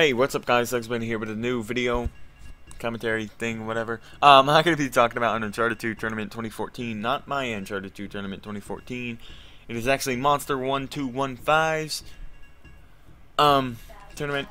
Hey, what's up guys? Luxman here with a new video, commentary thing, whatever. Um, I'm not going to be talking about an Uncharted 2 Tournament 2014, not my Uncharted 2 Tournament 2014. It is actually Monster 1215's um, tournament.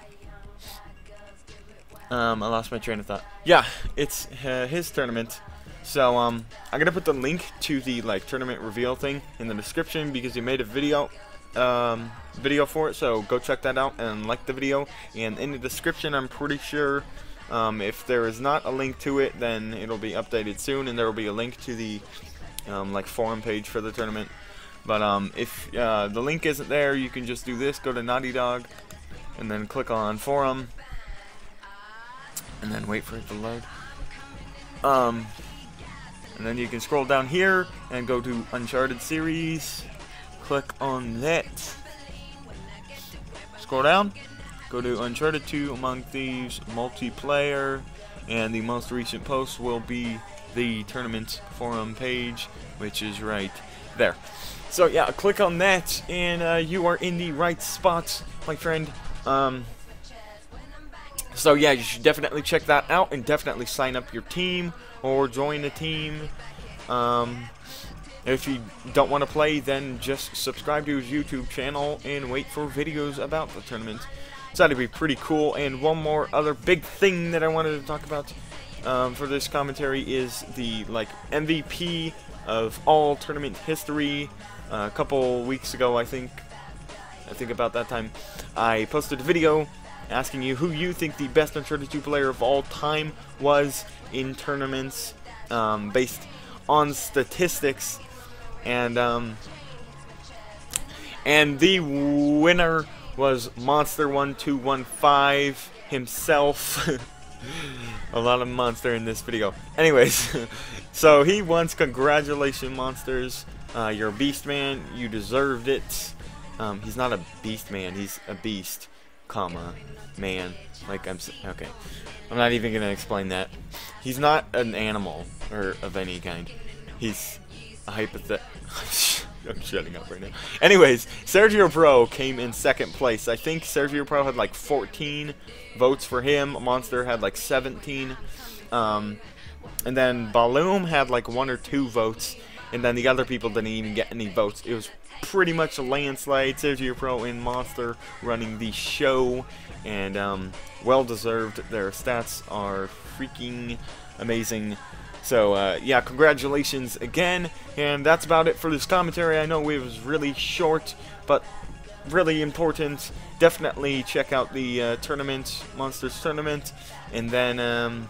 Um, I lost my train of thought. Yeah, it's uh, his tournament. So, um, I'm going to put the link to the, like, tournament reveal thing in the description because he made a video um, video for it, so go check that out and like the video. And in the description, I'm pretty sure um, if there is not a link to it, then it'll be updated soon, and there will be a link to the um, like forum page for the tournament. But um, if uh, the link isn't there, you can just do this: go to Naughty Dog, and then click on forum, and then wait for it to load. Um, and then you can scroll down here and go to Uncharted series click on that. Scroll down, go to Uncharted 2 Among Thieves multiplayer, and the most recent post will be the tournament forum page, which is right there. So yeah, click on that, and uh, you are in the right spot, my friend. Um, so yeah, you should definitely check that out, and definitely sign up your team or join a team. Um, if you don't want to play, then just subscribe to his YouTube channel and wait for videos about the tournament. So that'd be pretty cool. And one more other big thing that I wanted to talk about um, for this commentary is the like MVP of all tournament history. Uh, a couple weeks ago, I think, I think about that time, I posted a video asking you who you think the best Uncharted 2 player of all time was in tournaments um, based on statistics and um, and the winner was Monster One Two One Five himself. a lot of monster in this video. Anyways, so he wants congratulations, monsters. Uh, you're a beast man. You deserved it. Um, he's not a beast man. He's a beast, comma man. Like I'm okay. I'm not even gonna explain that. He's not an animal or of any kind. He's a hypothet. I'm shutting up right now. Anyways, Sergio Pro came in second place. I think Sergio Pro had like 14 votes for him. Monster had like 17. Um, and then Balloon had like one or two votes. And then the other people didn't even get any votes. It was pretty much a landslide. Sergio Pro and Monster running the show. And um, well deserved. Their stats are freaking amazing. So, uh, yeah, congratulations again. And that's about it for this commentary. I know it was really short, but really important. Definitely check out the uh, tournament, Monsters Tournament, and then, um,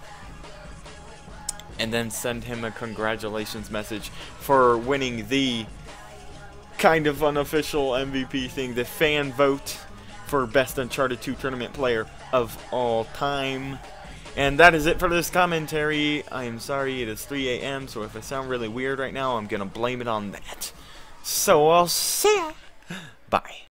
and then send him a congratulations message for winning the kind of unofficial MVP thing, the fan vote for Best Uncharted 2 Tournament Player of all time. And that is it for this commentary. I am sorry, it is 3 a.m., so if I sound really weird right now, I'm going to blame it on that. So I'll see ya. Bye.